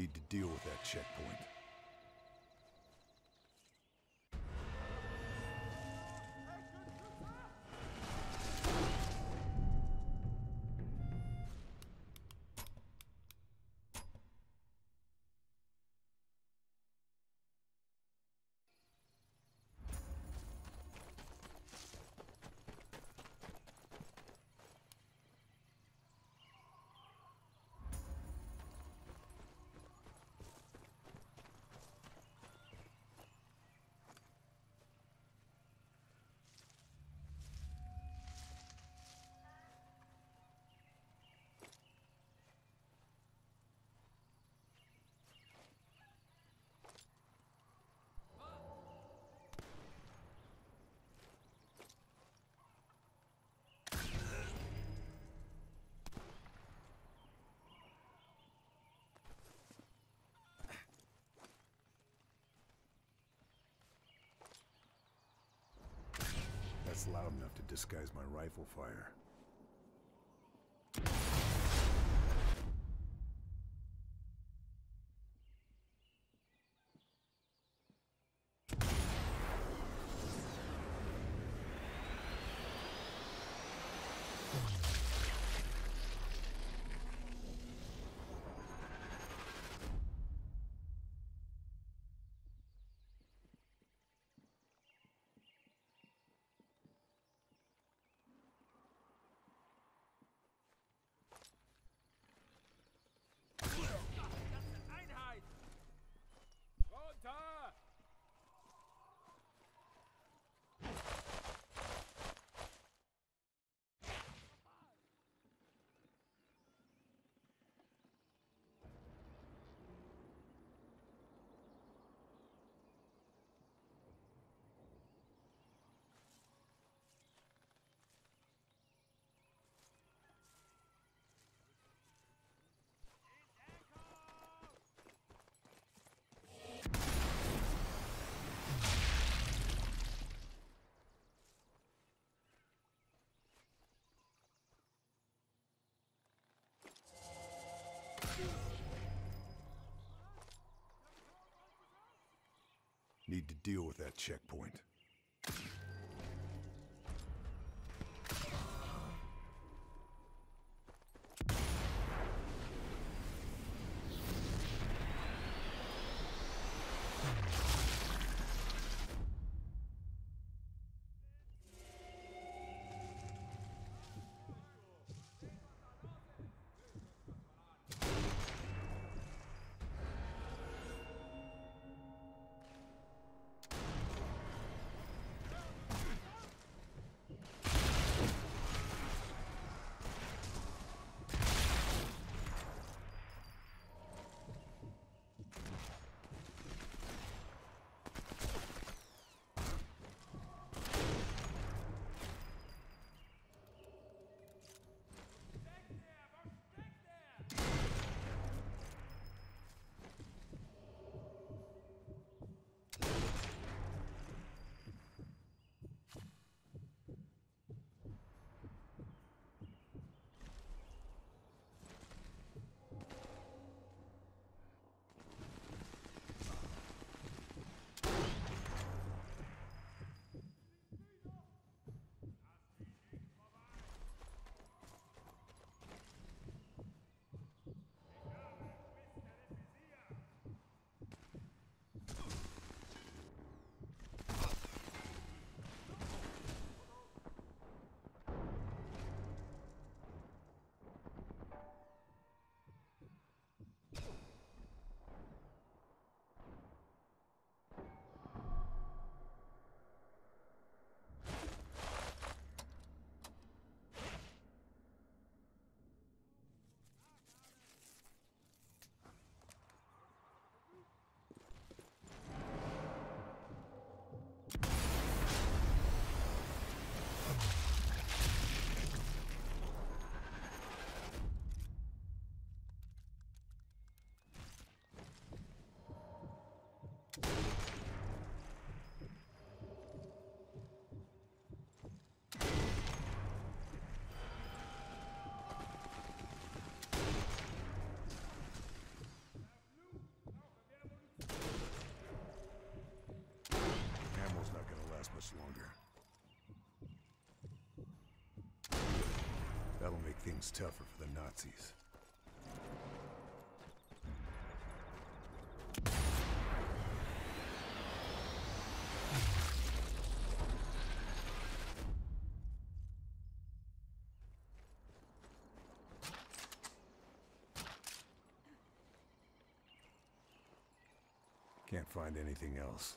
Need to deal with that checkpoint. That's loud enough to disguise my rifle fire. Need to deal with that checkpoint. Things tougher for the Nazis. Can't find anything else.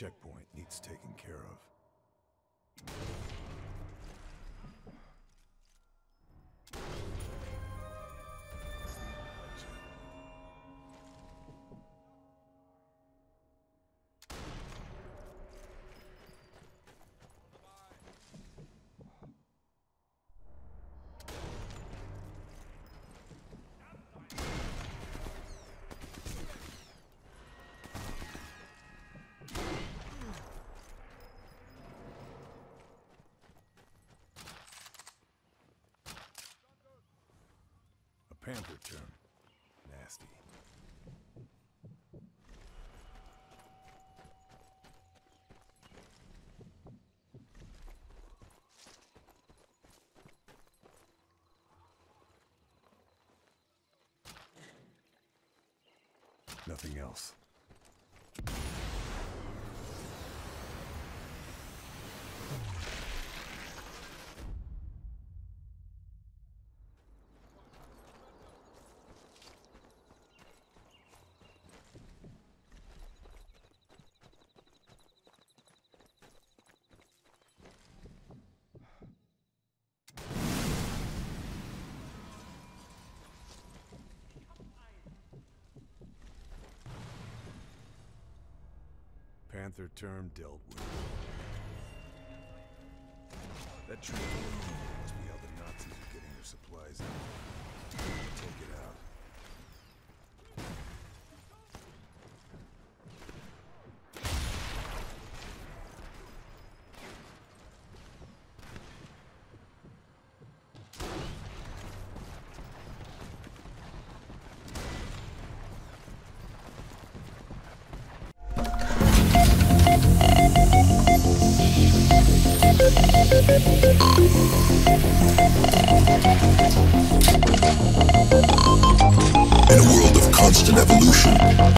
Checkpoint needs taken care of. Panther. Nasty. Nothing else. Panther term dealt with. That tree must be how the Nazis are getting their supplies out. Take it out.